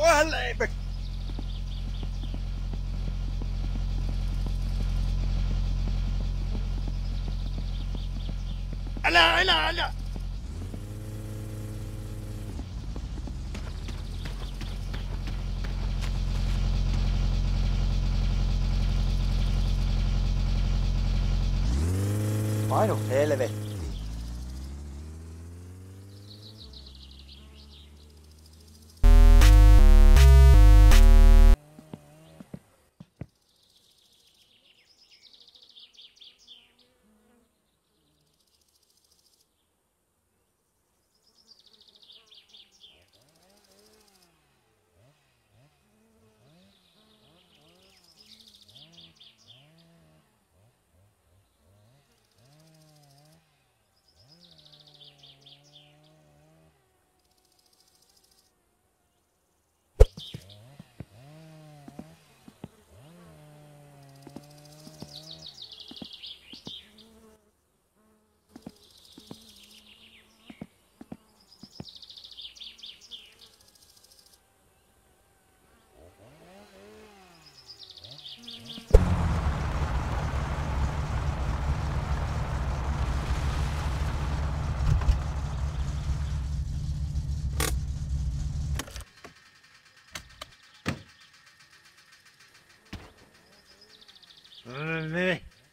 Well, Ala, ala, ala.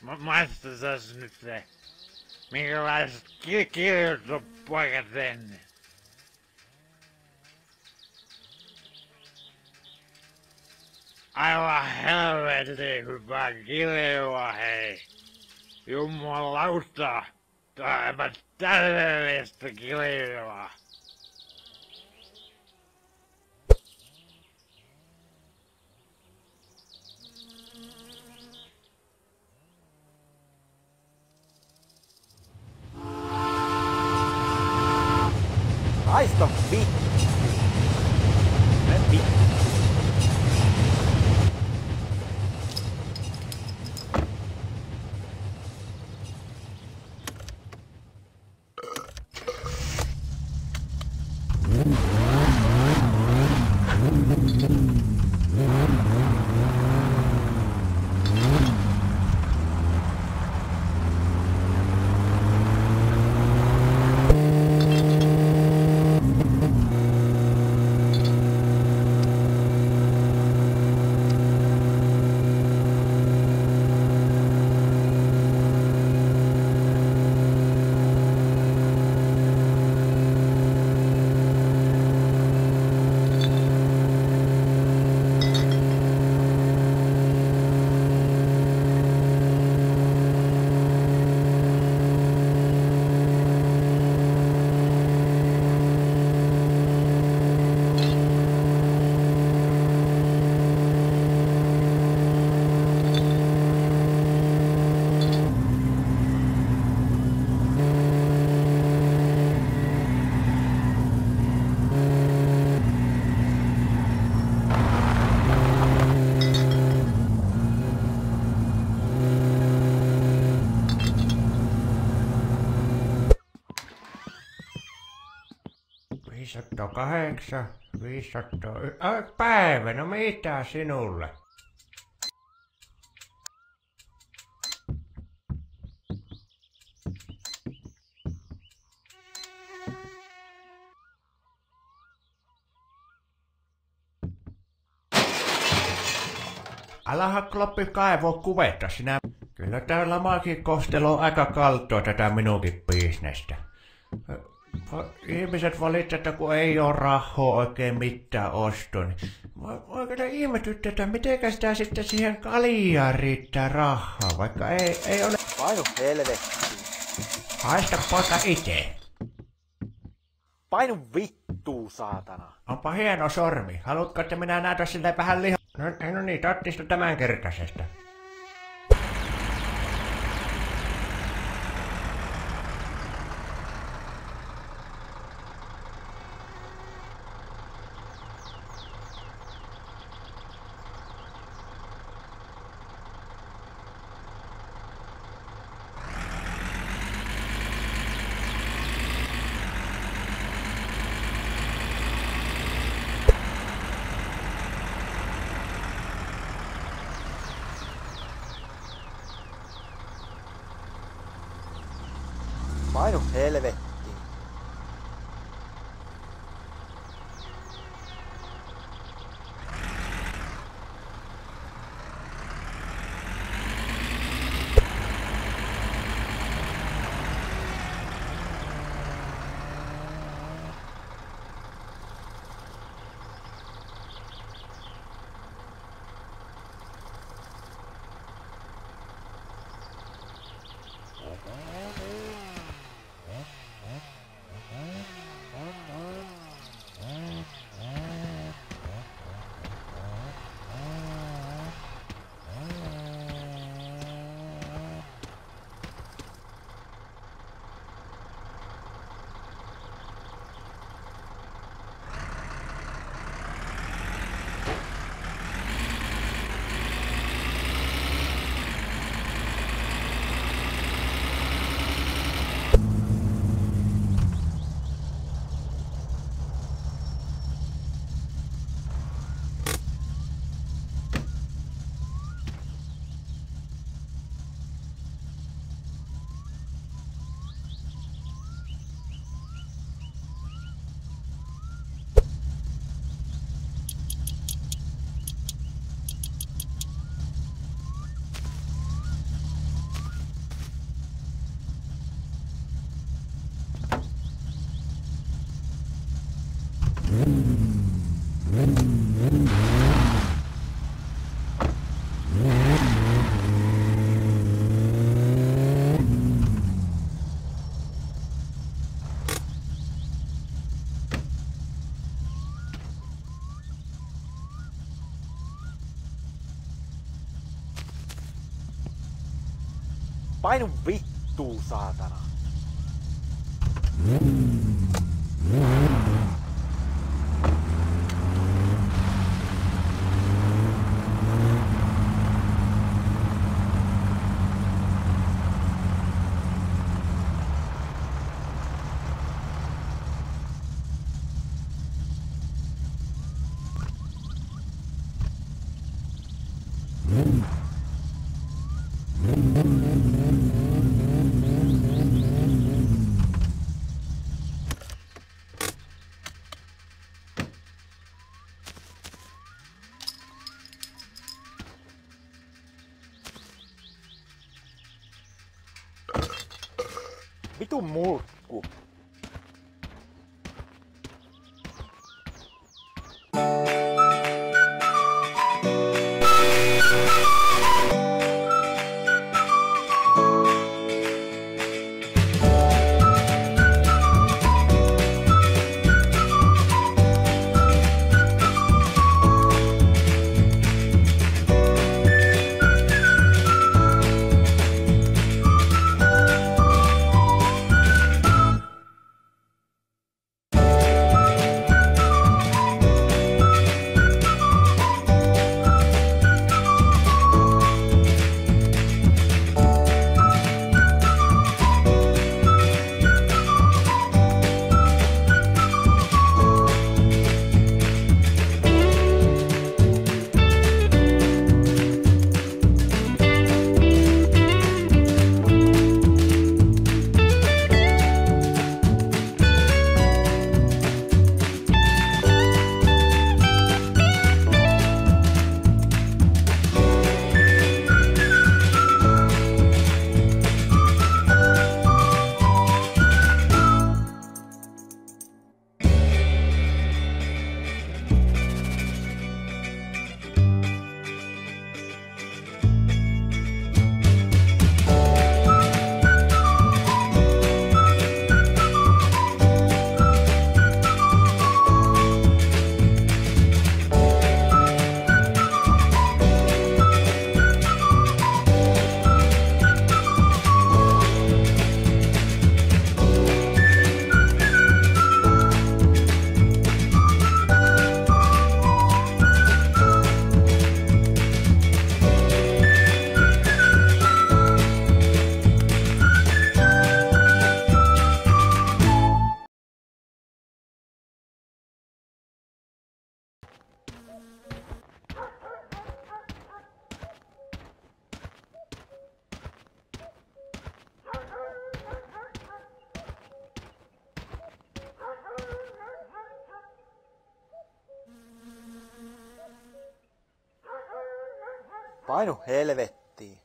Ma- maistetaan nyt se. Minkälaiset ki- kirjat on poika tehnyt? Aivan helvetin hyvä kirjoa, hei. Jumalauta, aivan täydellistä kirjoa. I stop beat. 508, 500, ai päivä, no mitä sinulle? Älähän kloppi kaivo kuvetta sinä. Kyllä täällä maakin kostelo on aika kaltoa tätä minunkin bisnestä. Ihmiset valittaa, että kun ei ole rahaa oikein mitään ostoon. Niin mä oikein ihmetyttä, että miten sitä sitten siihen kaljaan riittää rahaa, vaikka ei, ei ole... Painu helvetti. Haista poika itse. Painu vittuu, saatana. Onpa hieno sormi. Haluatko, että minä näytä sille vähän lihaa? No, no niin, tattista tämän kertaisesta. Painu Painu vittuun, saatana. Vitu Painu helvettiin.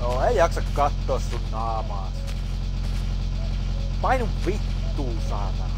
No ei jaksa katsoa sun naamaas. Painu vittuun, saatana.